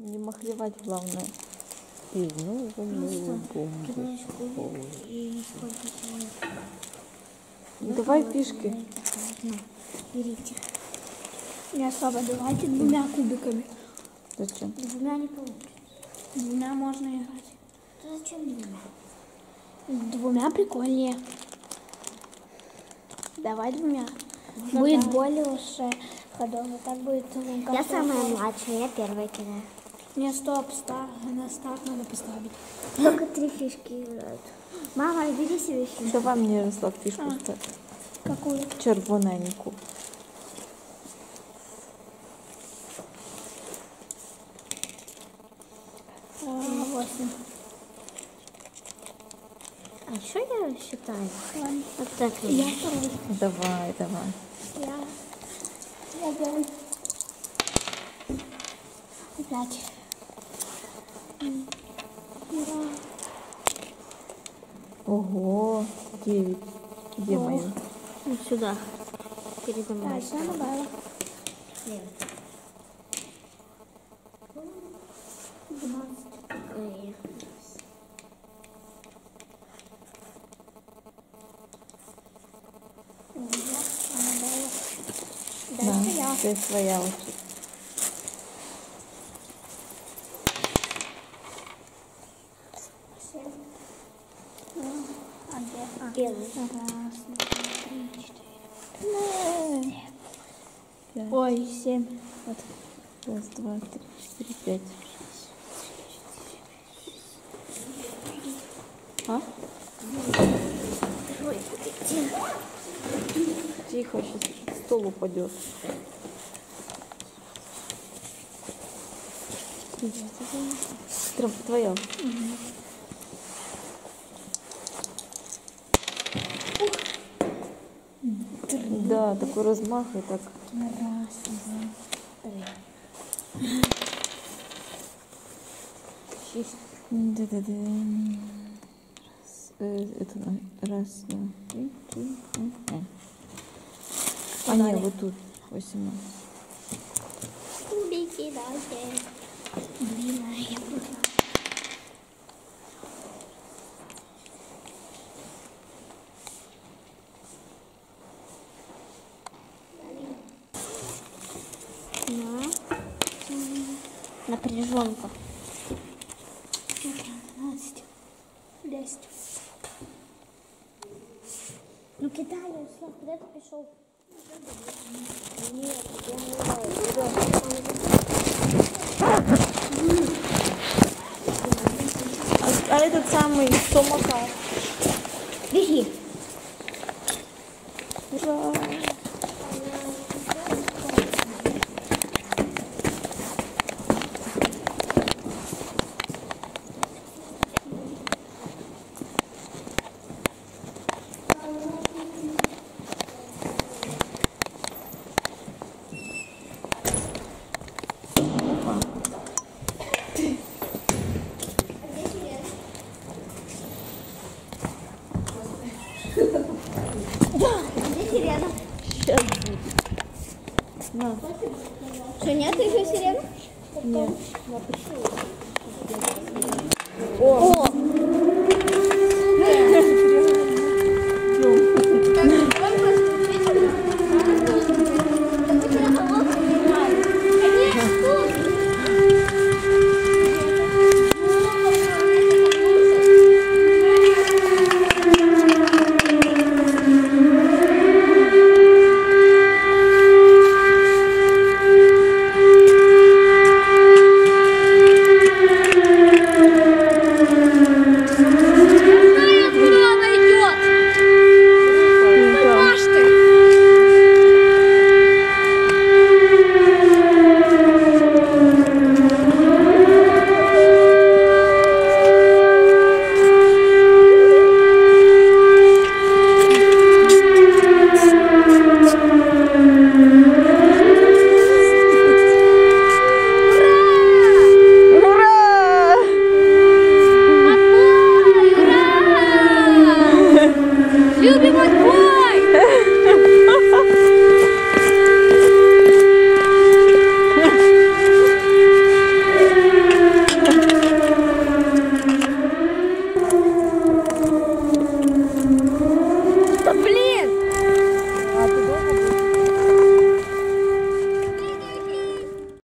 Не махлевать главное. И ну, бомбу. Сколько человек. Ну, Давай фишки. Берите. Не особо давайте двумя кубиками. Зачем? Двумя не получится. Двумя можно играть. Да зачем двумя? Двумя прикольнее. Давай двумя. будет более уже ходовый. Так будет ну, Я самая младшая, я первая кидаю. Не, стоп, стар, на старт надо поставить. Только три фишки играют. Мама, бери себе фишку. Давай мне Ярослав фишку ставь. Какую? Червоненьку. А, восемь. А что я считаю? Ладно. Вот так. Я второй. Давай, давай. Я. Я первый. Пять. М. Два. Ого, девять. Где Ох. мои? Вот сюда. Передо мной. Так, я добавила. Ой. Дальше я. Ты своя очередь. Семь. Ну, а где? А. Белый. Раз, два, три, четыре. Пять. Ой, семь. Вот. Раз, два, три, четыре, пять. А? Ой? Тихо, сейчас стол упадет. Твоя. Да, такой размах и так. Раз, два, три. Шесть. Раз, э, это на- раз, два, три, четыре, пять, пять. А нет, вот тут 18. Кубики дайте. Блин, а я буду. На. Десять. Ну кидай, Ярослав, куда ты пришел? Нет, я А, а этот самый кто макал? Беги. Ура! Опа. Где сирена? Сейчас будет. На. Что, нет еще сирены? Нет. О,